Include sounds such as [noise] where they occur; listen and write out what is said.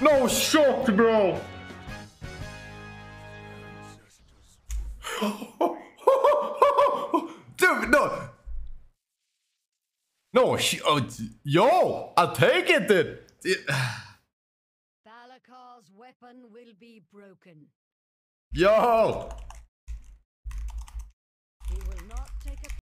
No shot, bro. [laughs] Dude, no. No, she, oh, yo, I'll take it, dude. Balakar's weapon will be broken. Yo,